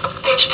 It's